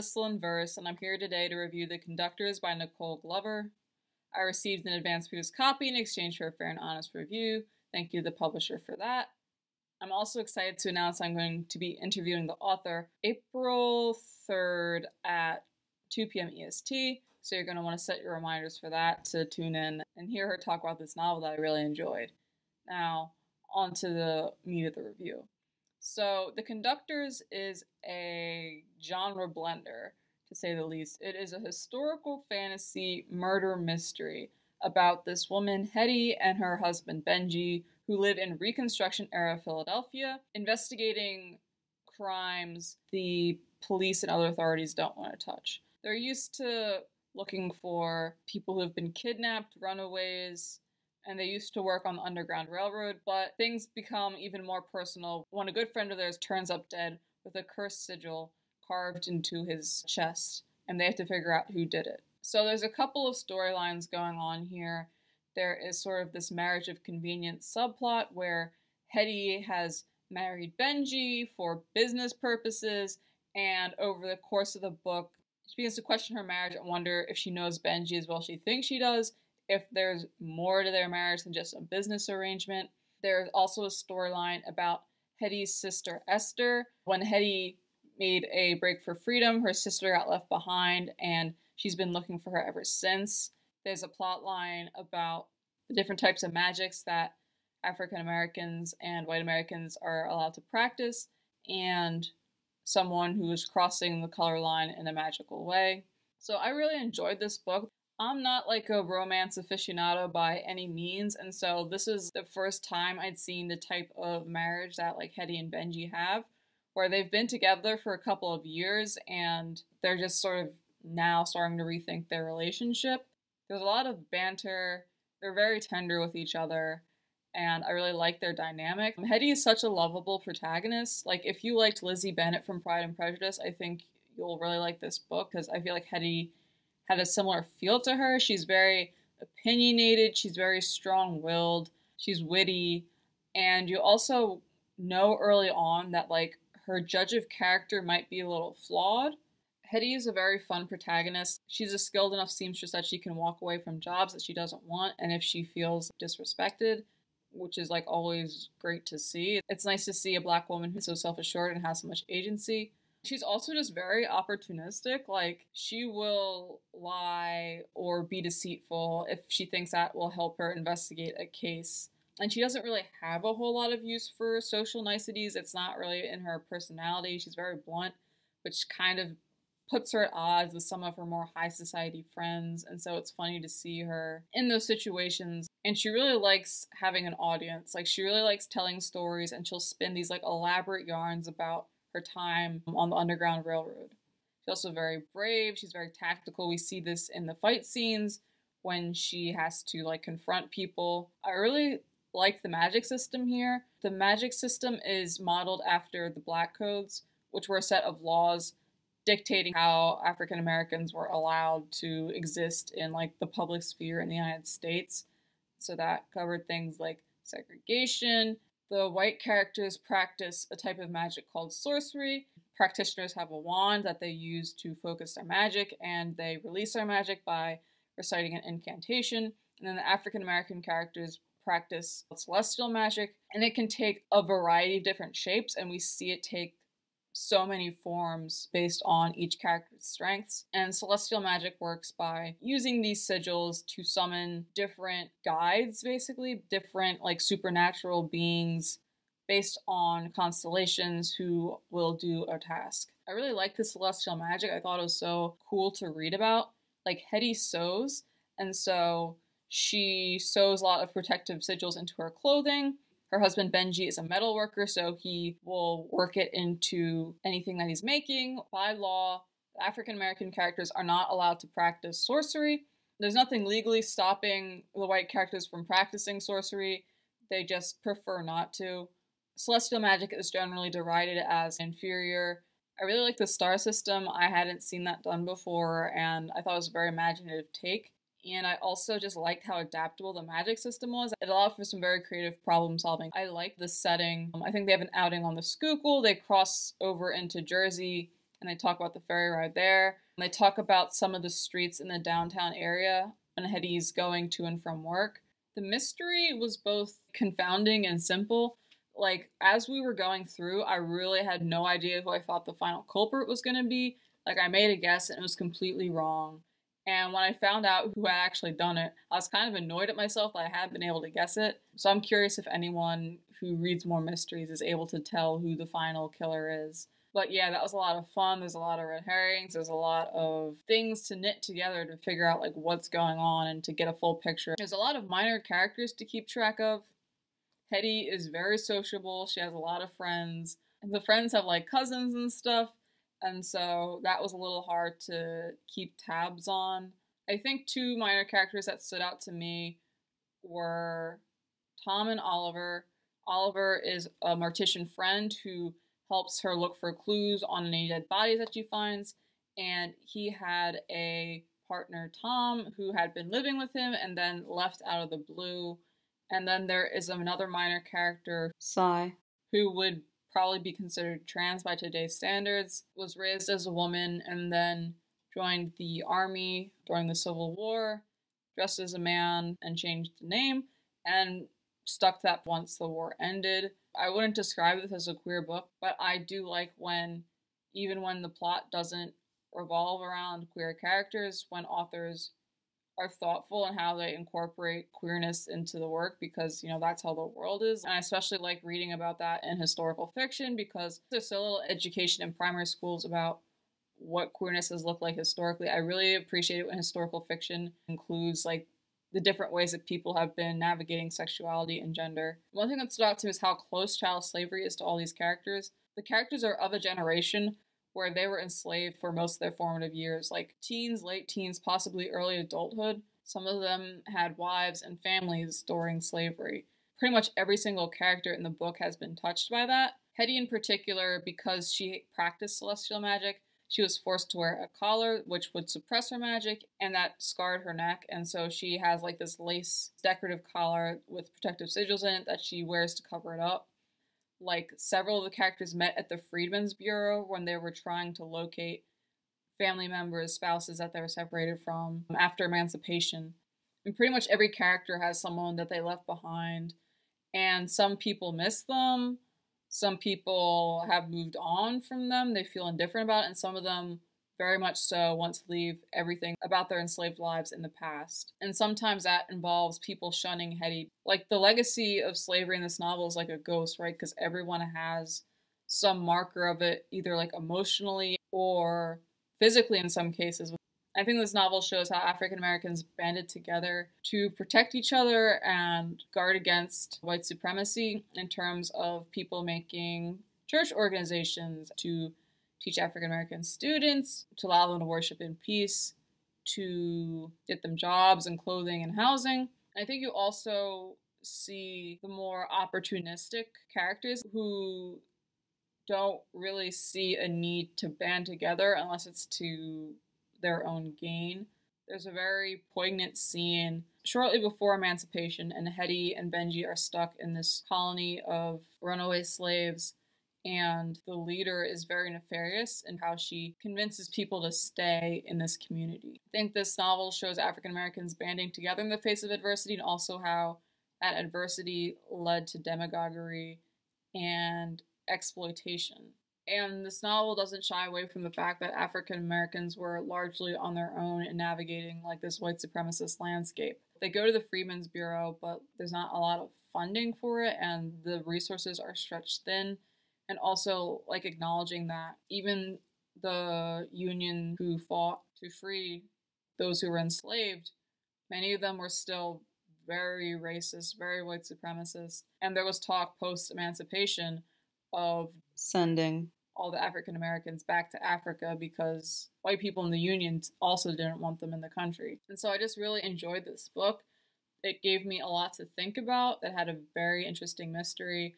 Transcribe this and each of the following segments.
Thistle and Verse, and I'm here today to review The Conductors by Nicole Glover. I received an advance produced copy in exchange for a fair and honest review. Thank you, to the publisher, for that. I'm also excited to announce I'm going to be interviewing the author April 3rd at 2 p.m. EST. So you're going to want to set your reminders for that to tune in and hear her talk about this novel that I really enjoyed. Now, on to the meat of the review. So, The Conductors is a genre blender, to say the least. It is a historical fantasy murder mystery about this woman, Hetty, and her husband, Benji, who live in Reconstruction era Philadelphia, investigating crimes the police and other authorities don't want to touch. They're used to looking for people who have been kidnapped, runaways, and they used to work on the Underground Railroad, but things become even more personal when a good friend of theirs turns up dead with a cursed sigil carved into his chest, and they have to figure out who did it. So there's a couple of storylines going on here. There is sort of this marriage of convenience subplot where Hetty has married Benji for business purposes, and over the course of the book, she begins to question her marriage and wonder if she knows Benji as well as she thinks she does, if there's more to their marriage than just a business arrangement. There's also a storyline about Hetty's sister Esther. When Hetty made a break for freedom, her sister got left behind and she's been looking for her ever since. There's a plot line about the different types of magics that African Americans and white Americans are allowed to practice and someone who is crossing the color line in a magical way. So I really enjoyed this book. I'm not like a romance aficionado by any means, and so this is the first time I'd seen the type of marriage that like Hetty and Benji have, where they've been together for a couple of years and they're just sort of now starting to rethink their relationship. There's a lot of banter, they're very tender with each other, and I really like their dynamic. Hetty is such a lovable protagonist. Like, if you liked Lizzie Bennet from Pride and Prejudice, I think you'll really like this book because I feel like Hetty had a similar feel to her. She's very opinionated, she's very strong willed, she's witty, and you also know early on that like her judge of character might be a little flawed. Hetty is a very fun protagonist. She's a skilled enough seamstress that she can walk away from jobs that she doesn't want, and if she feels disrespected, which is like always great to see. It's nice to see a black woman who's so self assured and has so much agency. She's also just very opportunistic. Like, she will lie or be deceitful if she thinks that will help her investigate a case. And she doesn't really have a whole lot of use for social niceties. It's not really in her personality. She's very blunt, which kind of puts her at odds with some of her more high society friends. And so it's funny to see her in those situations. And she really likes having an audience. Like, she really likes telling stories and she'll spin these like elaborate yarns about her time on the Underground Railroad. She's also very brave, she's very tactical. We see this in the fight scenes when she has to like confront people. I really like the magic system here. The magic system is modeled after the Black Codes, which were a set of laws dictating how African Americans were allowed to exist in like the public sphere in the United States. So that covered things like segregation, the white characters practice a type of magic called sorcery. Practitioners have a wand that they use to focus their magic, and they release their magic by reciting an incantation. And then the African American characters practice celestial magic, and it can take a variety of different shapes, and we see it take so many forms based on each character's strengths. And celestial magic works by using these sigils to summon different guides, basically, different like supernatural beings based on constellations who will do a task. I really like the celestial magic. I thought it was so cool to read about. Like Hetty sews, and so she sews a lot of protective sigils into her clothing her husband Benji is a metal worker, so he will work it into anything that he's making. By law, African American characters are not allowed to practice sorcery. There's nothing legally stopping the white characters from practicing sorcery, they just prefer not to. Celestial magic is generally derided as inferior. I really like the star system. I hadn't seen that done before, and I thought it was a very imaginative take and I also just liked how adaptable the magic system was. It allowed for some very creative problem solving. I like the setting. Um, I think they have an outing on the Schuylkill. They cross over into Jersey, and they talk about the ferry ride there. And they talk about some of the streets in the downtown area when Hetty's going to and from work. The mystery was both confounding and simple. Like, as we were going through, I really had no idea who I thought the final culprit was going to be. Like, I made a guess and it was completely wrong. And when I found out who had actually done it, I was kind of annoyed at myself that I hadn't been able to guess it. So I'm curious if anyone who reads more mysteries is able to tell who the final killer is. But yeah, that was a lot of fun. There's a lot of red herrings. There's a lot of things to knit together to figure out like what's going on and to get a full picture. There's a lot of minor characters to keep track of. Hetty is very sociable. She has a lot of friends. And the friends have like cousins and stuff. And so that was a little hard to keep tabs on. I think two minor characters that stood out to me were Tom and Oliver. Oliver is a mortician friend who helps her look for clues on any dead bodies that she finds. And he had a partner, Tom, who had been living with him and then left out of the blue. And then there is another minor character, Cy, who would probably be considered trans by today's standards, was raised as a woman and then joined the army during the Civil War, dressed as a man and changed the name, and stuck that once the war ended. I wouldn't describe this as a queer book, but I do like when, even when the plot doesn't revolve around queer characters, when authors are thoughtful in how they incorporate queerness into the work because you know that's how the world is. And i especially like reading about that in historical fiction because there's so little education in primary schools about what queerness has looked like historically. I really appreciate it when historical fiction includes like the different ways that people have been navigating sexuality and gender. One thing that stood out to me is how close chattel slavery is to all these characters. The characters are of a generation where they were enslaved for most of their formative years, like teens, late teens, possibly early adulthood. Some of them had wives and families during slavery. Pretty much every single character in the book has been touched by that. Hetty, in particular, because she practiced celestial magic, she was forced to wear a collar, which would suppress her magic, and that scarred her neck. And so she has like this lace decorative collar with protective sigils in it that she wears to cover it up like several of the characters met at the Freedmen's Bureau when they were trying to locate family members, spouses that they were separated from after emancipation. And pretty much every character has someone that they left behind. And some people miss them. Some people have moved on from them. They feel indifferent about it. And some of them very much so want to leave everything about their enslaved lives in the past. And sometimes that involves people shunning Hetty. Like the legacy of slavery in this novel is like a ghost, right? Because everyone has some marker of it, either like emotionally or physically in some cases. I think this novel shows how African Americans banded together to protect each other and guard against white supremacy in terms of people making church organizations to teach African American students, to allow them to worship in peace, to get them jobs and clothing and housing. I think you also see the more opportunistic characters who don't really see a need to band together unless it's to their own gain. There's a very poignant scene shortly before emancipation, and Hetty and Benji are stuck in this colony of runaway slaves and the leader is very nefarious in how she convinces people to stay in this community. I think this novel shows African Americans banding together in the face of adversity and also how that adversity led to demagoguery and exploitation. And this novel doesn't shy away from the fact that African Americans were largely on their own in navigating like this white supremacist landscape. They go to the Freedmen's Bureau, but there's not a lot of funding for it and the resources are stretched thin and also like acknowledging that even the union who fought to free those who were enslaved, many of them were still very racist, very white supremacist. And there was talk post emancipation of sending all the African Americans back to Africa because white people in the Union also didn't want them in the country. And so I just really enjoyed this book. It gave me a lot to think about that had a very interesting mystery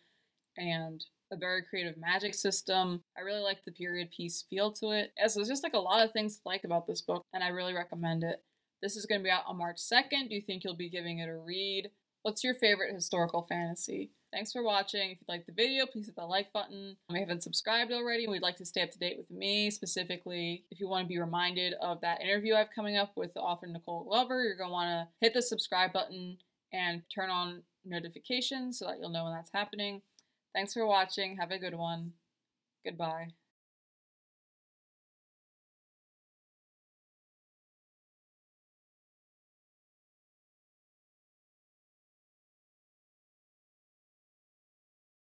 and a very creative magic system. I really like the period piece feel to it. Yeah, so there's just like a lot of things to like about this book, and I really recommend it. This is going to be out on March 2nd. Do you think you'll be giving it a read? What's your favorite historical fantasy? Thanks for watching. If you liked the video, please hit the like button. If you haven't subscribed already and would like to stay up to date with me, specifically if you want to be reminded of that interview I have coming up with the author Nicole Glover, you're going to want to hit the subscribe button and turn on notifications so that you'll know when that's happening. Thanks for watching. Have a good one. Goodbye.